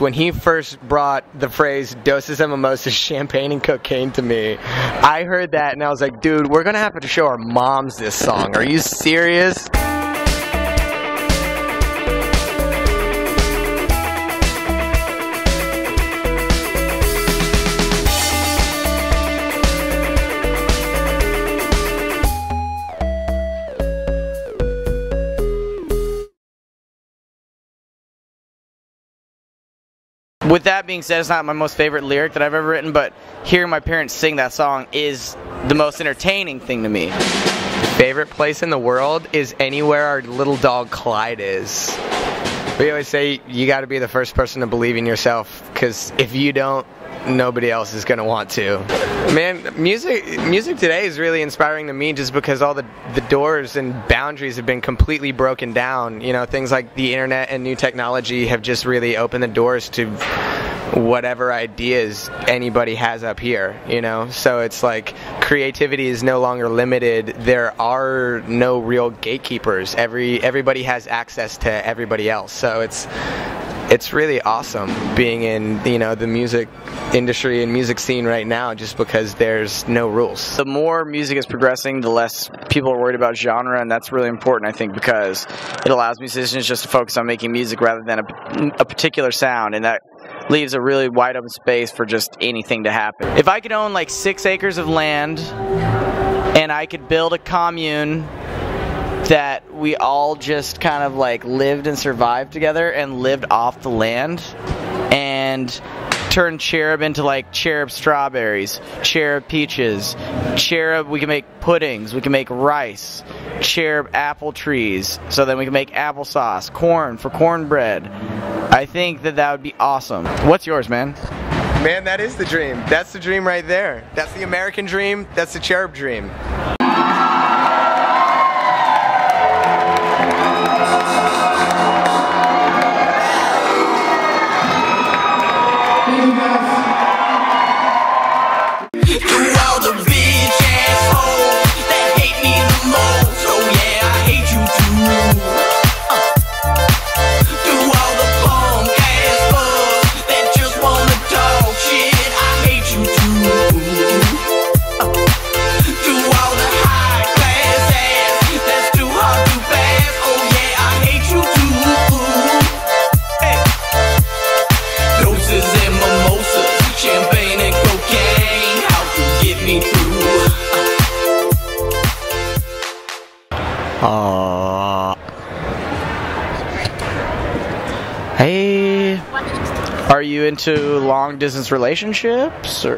When he first brought the phrase doses and mimosas, champagne and cocaine to me, I heard that and I was like, dude, we're gonna have to show our moms this song. Are you serious? With that being said, it's not my most favorite lyric that I've ever written, but hearing my parents sing that song is the most entertaining thing to me. Favorite place in the world is anywhere our little dog Clyde is. We always say you got to be the first person to believe in yourself because if you don't, nobody else is gonna want to. Man, music music today is really inspiring to me just because all the the doors and boundaries have been completely broken down. You know, things like the internet and new technology have just really opened the doors to whatever ideas anybody has up here, you know? So it's like creativity is no longer limited. There are no real gatekeepers. Every everybody has access to everybody else. So it's it's really awesome being in you know the music industry and music scene right now just because there's no rules. The more music is progressing, the less people are worried about genre, and that's really important, I think, because it allows musicians just to focus on making music rather than a, a particular sound, and that leaves a really wide open space for just anything to happen. If I could own like six acres of land and I could build a commune that we all just kind of like lived and survived together and lived off the land and turned cherub into like cherub strawberries, cherub peaches, cherub we can make puddings, we can make rice, cherub apple trees, so then we can make applesauce, corn for cornbread. I think that that would be awesome. What's yours, man? Man, that is the dream. That's the dream right there. That's the American dream. That's the cherub dream. Uh, hey, are you into long distance relationships or?